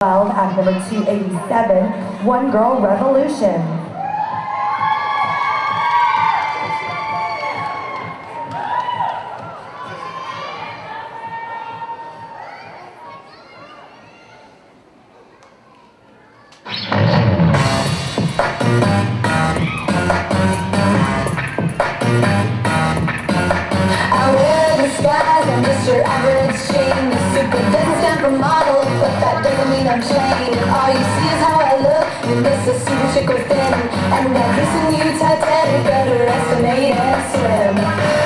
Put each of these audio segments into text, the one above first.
12 at number 287, One Girl Revolution. I wear disguise, I'm just your All you see is how I look, And miss a super chick or thin. And that kissing you Titanic, underestimate and swim.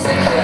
Gracias.